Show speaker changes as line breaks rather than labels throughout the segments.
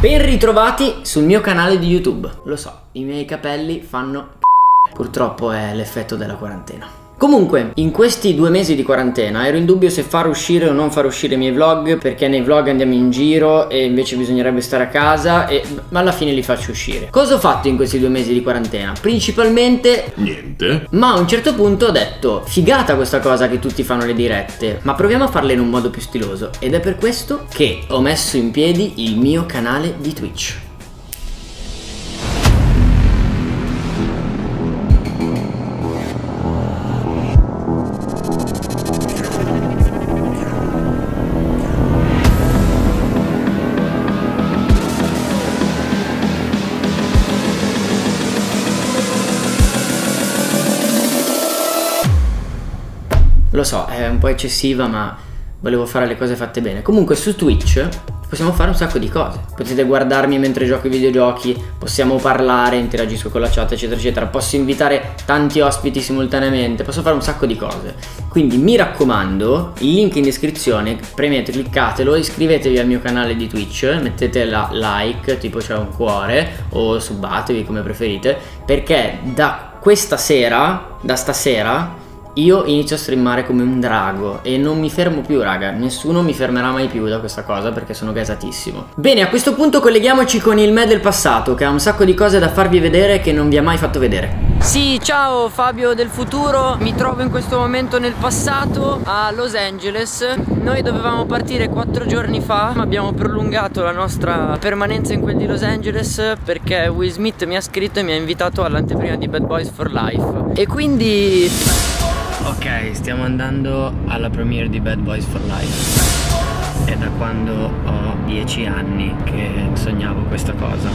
Ben ritrovati sul mio canale di YouTube. Lo so, i miei capelli fanno Purtroppo è l'effetto della quarantena. Comunque, in questi due mesi di quarantena ero in dubbio se far uscire o non far uscire i miei vlog perché nei vlog andiamo in giro e invece bisognerebbe stare a casa e ma alla fine li faccio uscire. Cosa ho fatto in questi due mesi di quarantena? Principalmente
Niente.
ma a un certo punto ho detto figata questa cosa che tutti fanno le dirette, ma proviamo a farle in un modo più stiloso ed è per questo che ho messo in piedi il mio canale di Twitch. Lo so, è un po' eccessiva, ma volevo fare le cose fatte bene. Comunque su Twitch possiamo fare un sacco di cose. Potete guardarmi mentre gioco ai videogiochi, possiamo parlare, interagisco con la chat, eccetera, eccetera. Posso invitare tanti ospiti simultaneamente, posso fare un sacco di cose. Quindi mi raccomando, il link in descrizione, premete, cliccatelo, iscrivetevi al mio canale di Twitch, mettete la like, tipo c'è un cuore, o subatevi come preferite, perché da questa sera, da stasera, io inizio a streamare come un drago e non mi fermo più raga, nessuno mi fermerà mai più da questa cosa perché sono gasatissimo. Bene, a questo punto colleghiamoci con il me del passato che ha un sacco di cose da farvi vedere che non vi ha mai fatto vedere. Sì, ciao Fabio del futuro, mi trovo in questo momento nel passato a Los Angeles. Noi dovevamo partire quattro giorni fa, ma abbiamo prolungato la nostra permanenza in quel di Los Angeles perché Will Smith mi ha scritto e mi ha invitato all'anteprima di Bad Boys for Life. E quindi Ok, stiamo andando alla premiere di Bad Boys for Life. È da quando ho 10 anni che sognavo questa cosa.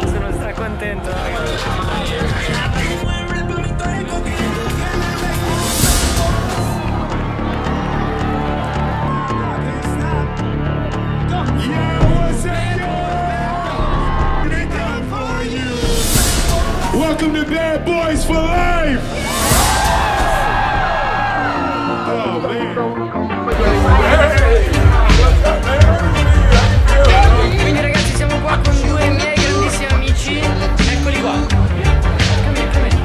Sono stracontento,
Welcome to Bad Boys for Life! Oh.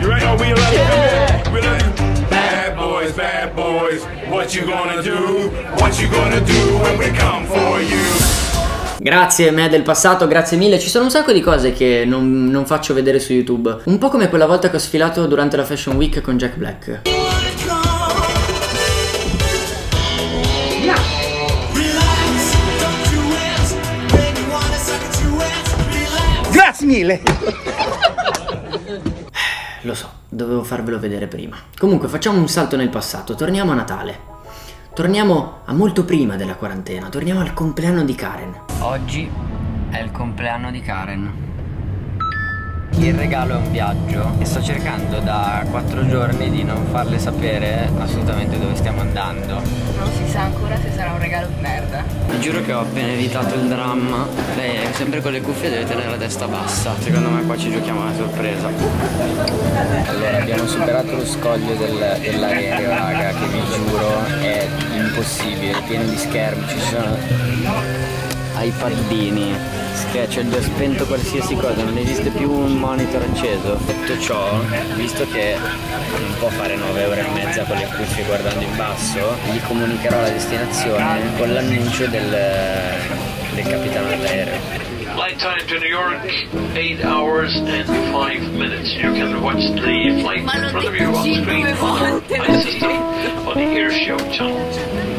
You ready? We allowed to come in? We allowed- Bad boys, bad boys, what you gonna do? What you gonna do when we come for you?
Grazie me del passato, grazie mille. Ci sono un sacco di cose che non, non faccio vedere su YouTube. Un po' come quella volta che ho sfilato durante la Fashion Week con Jack Black.
Grazie mille!
Lo so, dovevo farvelo vedere prima. Comunque facciamo un salto nel passato, torniamo a Natale. Torniamo a molto prima della quarantena, torniamo al compleanno di Karen. Oggi è il compleanno di Karen. Il regalo è un viaggio e sto cercando da quattro giorni di non farle sapere assolutamente dove stiamo andando.
Non si sa ancora se sarà un regalo di merda.
Vi giuro che ho appena evitato il dramma. Lei è sempre con le cuffie deve tenere la testa bassa. Secondo me qua ci giochiamo una sorpresa. Allora, abbiamo superato lo scoglio del- dell'aereo, raga, che vi giuro è impossibile, è pieno di schermi, ci sono iPadini, sketch, ho già spento qualsiasi cosa, non esiste più un monitor acceso. Detto ciò, visto che non può fare 9 euro e mezza con le cuffie guardando in basso, gli comunicherò la destinazione con l'annuncio del, del capitano dell'aereo.
Flight time to New York, 8 hours and 5 minutes. You can watch the flight in front of you on the screen on
lo
system on the Air Show channel.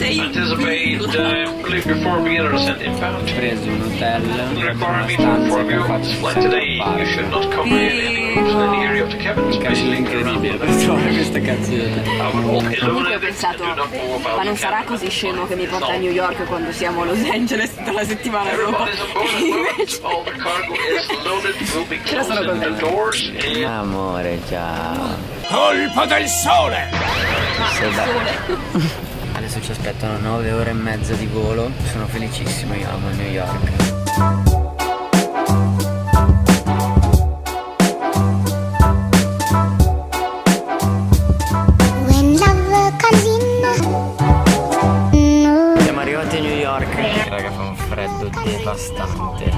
Sei
Anticipate, uh, before and inbound.
preso un hotel,
Require me to inform you on this flight today. You should not cover any groups in the area of the cabin, especially
incredibile per trovare questa canzone.
I would all
Comunque ho pensato, ma non
the
sarà
cabin.
così scemo che mi porta a. New York quando siamo a Los Angeles tutta la settimana dopo. Invece-
the
contento.
doors and
Amore, ciao.
Colpo del sole!
Sei bello. Ci aspettano 9 ore e mezza di volo. Sono felicissimo, io amo New York.
When love comes in,
Siamo arrivati a New York perché raga fa un freddo devastante.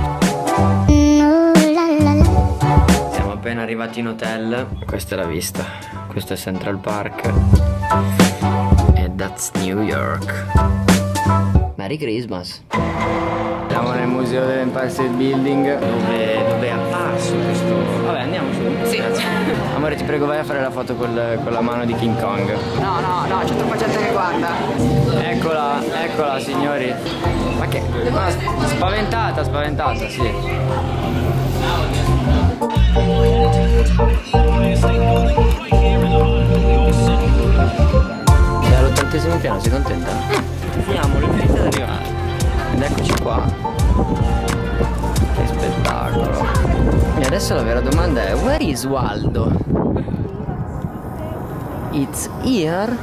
Siamo appena arrivati in hotel. Questa è la vista. Questo è Central Park. That's New York. Merry Christmas. Siamo nel museo dell'Empire State Building dove, dove è apparso questo. Vabbè, andiamo su.
Sì.
Grazie. Amore, ti prego, vai a fare la foto col- con la mano di King Kong.
No, no, no, c'è troppa gente che guarda.
Eccola, eccola signori. Ma che? Sp- spaventata, spaventata, sì. Sei all'ottantesimo piano, sei contenta? Siamo riusciti ad arrivare. Ed eccoci qua. Che spettacolo. E adesso la vera domanda è, where is Waldo? It's here?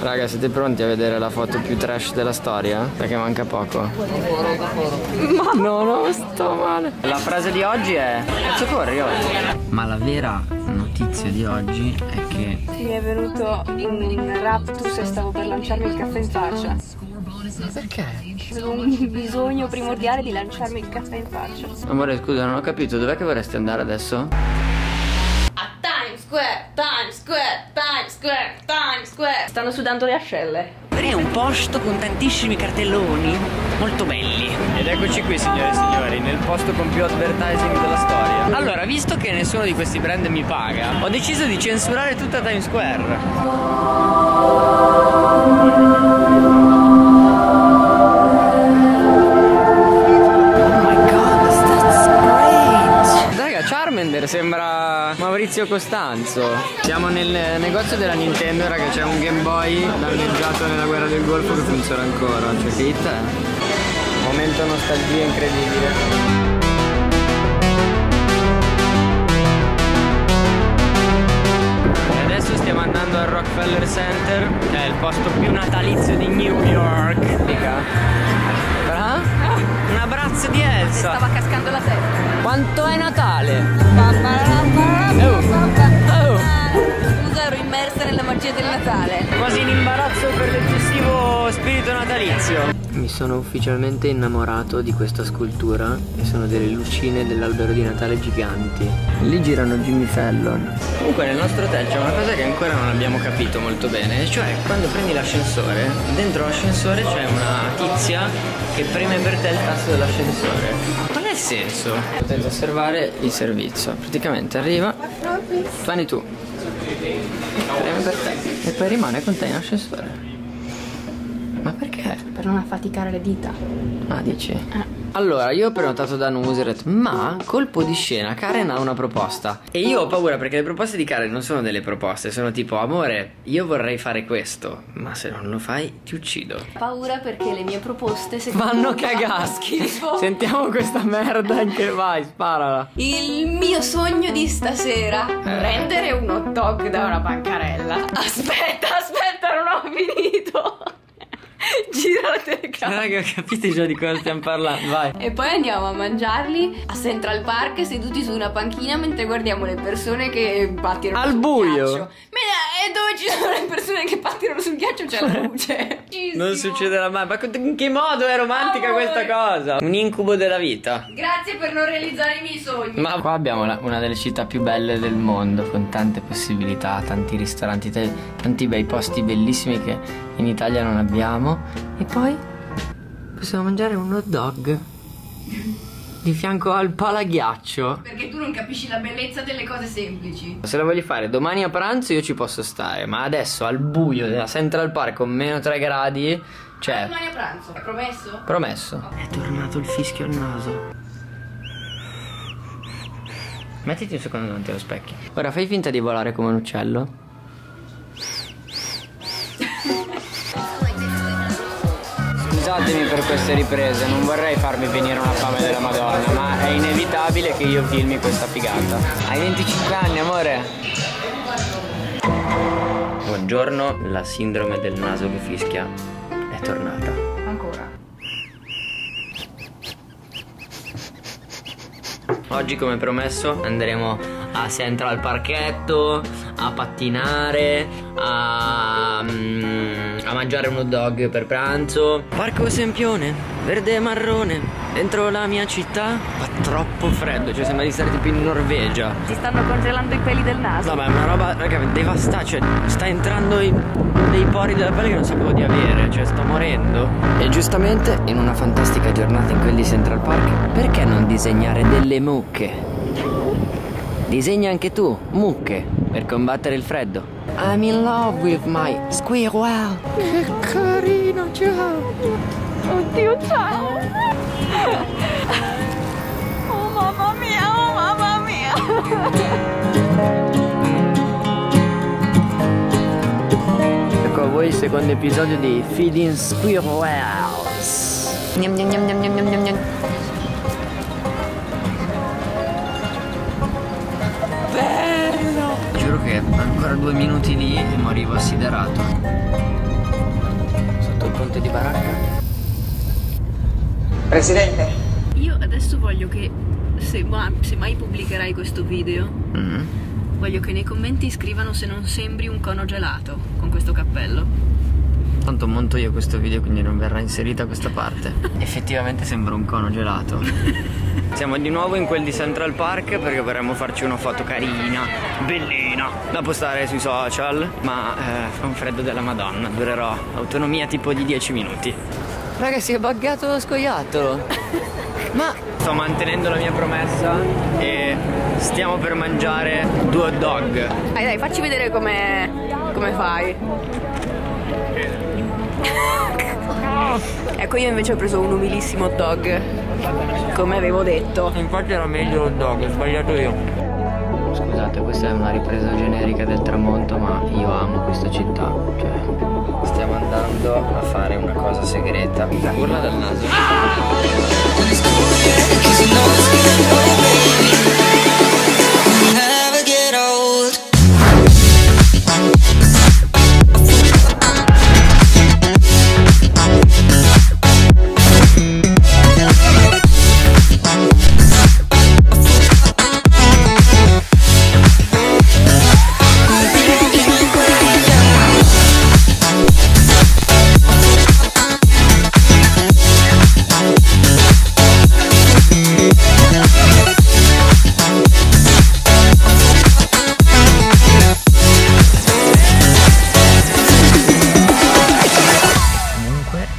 Raga, siete pronti a vedere la foto più trash della storia? Perché manca poco. Ma no, no, sto male. La frase di oggi è Cazzo corri oggi? Ma la vera notizia di oggi è che
Mi è venuto un raptus e stavo per lanciarmi il caffè in faccia.
Perché?
Avevo un bisogno primordiale di lanciarmi il caffè in faccia.
Amore, scusa, non ho capito, dov'è che vorresti andare adesso?
A Times Square, Times Square, Times Square, Square. Stanno sudando le ascelle.
È un posto con tantissimi cartelloni molto belli.
Ed eccoci qui, signore e signori, nel posto con più advertising della storia. Allora, visto che nessuno di questi brand mi paga, ho deciso di censurare tutta Times Square. Raga, Charmander sembra Maurizio Costanzo. Siamo nel negozio della Nintendo, raga, c'è un Game Boy danneggiato nella guerra del Golfo che funziona ancora. Cioè, hit? Momento nostalgia incredibile. Stiamo andando al Rockefeller Center, che è il posto più natalizio di New York. Mica? Bra? Un abbraccio di Elsa.
Stava cascando la testa.
Quanto è Natale? Oh.
Ero immersa nella magia del Natale.
Quasi in imbarazzo per l'eccessivo spirito natalizio. Mi sono ufficialmente innamorato di questa scultura e sono delle lucine dell'albero di Natale giganti. Lì girano Jimmy Fallon. Comunque nel nostro hotel c'è una cosa che ancora non abbiamo capito molto bene, cioè quando prendi l'ascensore, dentro l'ascensore c'è una tizia che preme per te il tasto dell'ascensore. Qual è il senso? Potete osservare il servizio. Praticamente arriva, fani tu, preme per te e poi rimane con te in ascensore. Ma perché?
Per non affaticare le dita.
Ah, dici? Allora, io ho prenotato da Nusret, ma colpo di scena, Karen ha una proposta. E io ho paura perché le proposte di Karen non sono delle proposte, sono tipo, amore, io vorrei fare questo, ma se non lo fai ti uccido.
Paura perché le mie proposte secondo
Vanno cagaschi. Sentiamo questa merda in che vai, sparala.
Il mio sogno di stasera prendere un hot dog da una bancarella. Aspetta, aspetta, non ho finito. Gira la telecamera.
Raga, capite già di cosa stiamo parlando? Vai.
E poi andiamo a mangiarli a Central Park seduti su una panchina mentre guardiamo le persone che pattinano
Al buio?
ghiaccio. Ma- E dove ci sono le persone che pattinano sul ghiaccio c'è la luce.
Non succederà mai. Ma in che modo è romantica
Amore.
questa cosa? Un incubo della vita.
Grazie per non realizzare i miei sogni.
Ma qua abbiamo la- una delle città più belle del mondo, con tante possibilità, tanti ristoranti, tanti bei posti bellissimi che in Italia non abbiamo. E poi possiamo mangiare un hot dog di fianco al palaghiaccio.
Perché tu non capisci la bellezza delle cose semplici.
Se la voglio fare domani a pranzo io ci posso stare, ma adesso al buio della Central Park con meno 3 gradi, cioè,
Domani a pranzo, è promesso?
promesso. È tornato il fischio al naso. Mettiti un secondo davanti allo specchio. Ora fai finta di volare come un uccello. Scusatemi per queste riprese, non vorrei farmi venire una fame della Madonna, ma è inevitabile che io filmi questa figata. Hai 25 anni, amore? Buongiorno, la sindrome del naso che fischia è tornata.
Ancora.
Oggi come promesso andremo a Central Parchetto, a pattinare, a, mm, a mangiare un hot dog per pranzo. Parco Sempione, verde e marrone, dentro la mia città fa troppo freddo, cioè sembra di stare tipo in Norvegia.
Ti stanno congelando i peli del naso.
Vabbè, è una roba, raga, devastante, cioè sta entrando in dei pori della pelle che non sapevo di avere, cioè sto morendo. E giustamente, in una fantastica giornata in quel di Central Park, perché non disegnare delle mucche? Disegna anche tu, mucche, per combattere il freddo. I'm in love with my squirrel. Che carino, ciao.
Oddio, ciao! Oh mamma mia, oh mamma mia!
Ecco a voi il secondo episodio di Feeding Squirrels.
Gnam, gnam, gnam, gnam, gnam, gnam, gnam.
Che ancora due minuti lì e morivo assiderato. Sotto il ponte di baracca.
Presidente,
Io adesso voglio che, se, ma- se mai pubblicherai questo video,
Mm.
voglio che nei commenti scrivano se non sembri un cono gelato con questo cappello.
Tanto monto io questo video quindi non verrà inserita questa parte. Effettivamente sembra un cono gelato. Siamo di nuovo in quel di Central Park perché vorremmo farci una foto carina, bellina, da postare sui social, ma eh, fa un freddo della Madonna, durerò autonomia tipo di 10 minuti. Raga, si è buggato lo scoiattolo. Ma sto mantenendo la mia promessa e stiamo per mangiare due hot dog.
Dai, dai, facci vedere come, come fai. Ecco, io invece ho preso un umilissimo hot dog, come avevo detto.
Infatti era meglio hot dog, ho sbagliato io. Scusate, questa è una ripresa generica del tramonto, ma io amo questa città. Cioè, stiamo andando a fare una cosa segreta. Urla dal naso.
never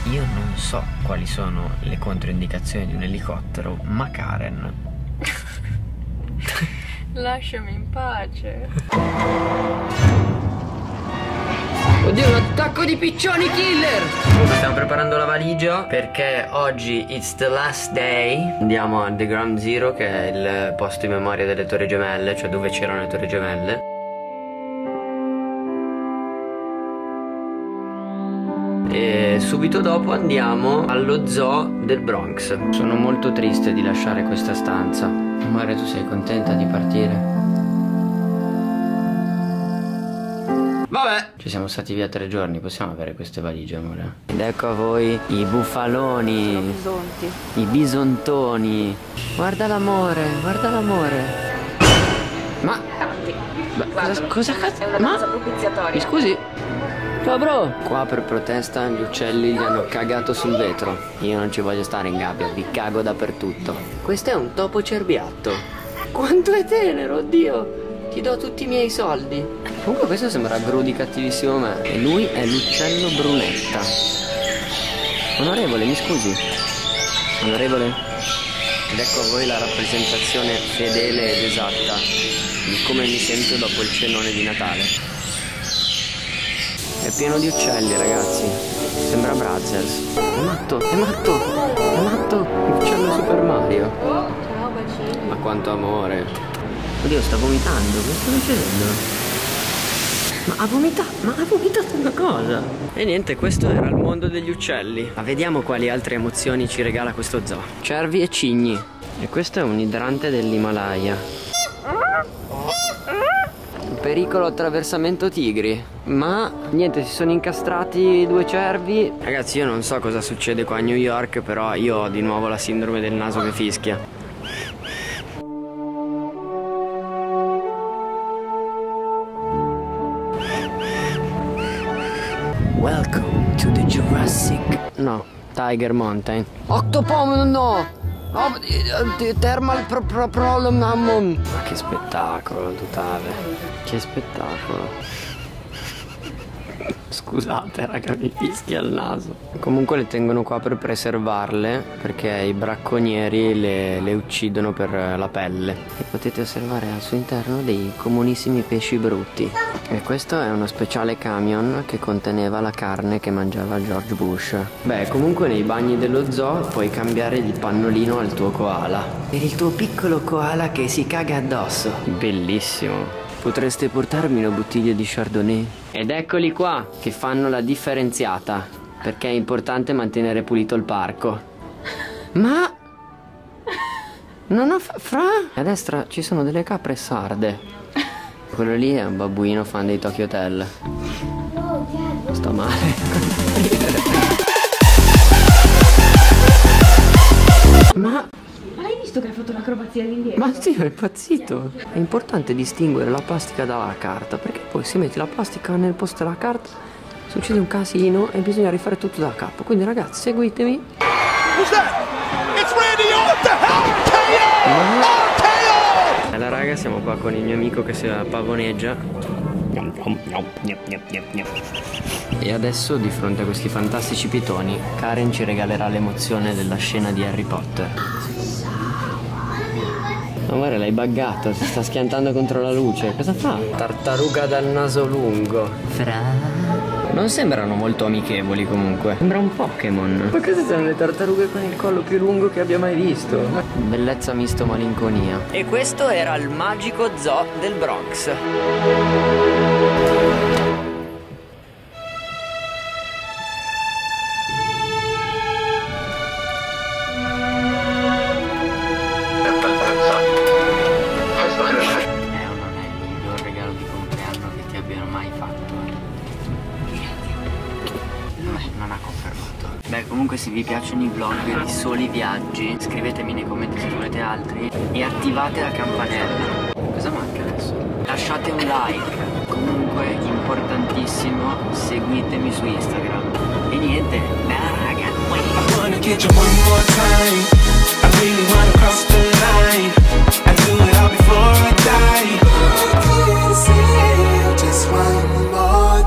io non so quali sono le controindicazioni di un elicottero, ma Karen.
Lasciami in pace.
Oddio, un attacco di piccioni killer! Comunque stiamo preparando la valigia perché oggi it's the last day. Andiamo a The Ground Zero, che è il posto in memoria delle Torri Gemelle, cioè dove c'erano le Torri Gemelle. E subito dopo andiamo allo zoo del Bronx. Sono molto triste di lasciare questa stanza. Amore, tu sei contenta di partire? Vabbè, ci siamo stati via tre giorni, possiamo avere queste valigie, amore? Ed ecco a voi i bufaloni,
Bisonti.
i bisontoni. Guarda l'amore, guarda l'amore. Ma. Ma cosa, cosa cazzo? Ma. Mi scusi? Ciao bro! Qua per protesta gli uccelli gli hanno cagato sul vetro. Io non ci voglio stare in gabbia, vi cago dappertutto. Questo è un topo cerbiatto. Quanto è tenero, oddio! Ti do tutti i miei soldi. Comunque questo sembra Gru di cattivissimo me. E lui è l'uccello brunetta. Onorevole, mi scusi. Onorevole? Ed ecco a voi la rappresentazione fedele ed esatta di come mi sento dopo il cenone di Natale. È pieno di uccelli, ragazzi. Sembra Brazzers. È matto, è matto, è matto. Uccello Super Mario. Ma quanto amore. Oddio, sta vomitando. Che sta succedendo? Ma ha vomitato, ma ha vomitato una cosa. E niente, questo era il mondo degli uccelli. Ma vediamo quali altre emozioni ci regala questo zoo. Cervi e cigni. E questo è un idrante dell'Himalaya. Pericolo attraversamento tigri. Ma niente, si sono incastrati due cervi. Ragazzi, io non so cosa succede qua a New York, però io ho di nuovo la sindrome del naso che fischia. Welcome No, Tiger Mountain.
Octopom no! Oh, thermal pro, pro, problem
Ma che spettacolo totale. Che spettacolo. Scusate raga, mi fischi al naso. Comunque le tengono qua per preservarle perché i bracconieri le, le uccidono per la pelle. E potete osservare al suo interno dei comunissimi pesci brutti. E questo è uno speciale camion che conteneva la carne che mangiava George Bush. Beh, comunque nei bagni dello zoo puoi cambiare il pannolino al tuo koala. Per il tuo piccolo koala che si caga addosso. Bellissimo. Potreste portarmi una bottiglia di Chardonnay? Ed eccoli qua, che fanno la differenziata. Perché è importante mantenere pulito il parco. Ma... Non ho... Fa... Fra... A destra ci sono delle capre sarde. Quello lì è un babbuino fan dei Tokyo Hotel. Sto male. Ma
visto che hai fatto l'acrobazia all'indietro?
Ma sì, è impazzito. È importante distinguere la plastica dalla carta, perché poi se metti la plastica nel posto della carta succede un casino e bisogna rifare tutto da capo. Quindi ragazzi, seguitemi. E la raga, siamo qua con il mio amico che si pavoneggia. E adesso di fronte a questi fantastici pitoni, Karen ci regalerà l'emozione della scena di Harry Potter. Ma guarda, l'hai buggato, si sta schiantando contro la luce. Cosa fa? Tartaruga dal naso lungo. Fra. Non sembrano molto amichevoli comunque. Sembra un Pokémon. Ma queste sono le tartarughe con il collo più lungo che abbia mai visto. Bellezza misto malinconia. E questo era il magico zoo del Bronx. Comunque se vi piacciono i vlog di soli viaggi Scrivetemi nei commenti se volete altri E attivate la campanella. Cosa manca adesso? Lasciate un like. Comunque importantissimo Seguitemi su Instagram. E niente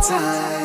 time.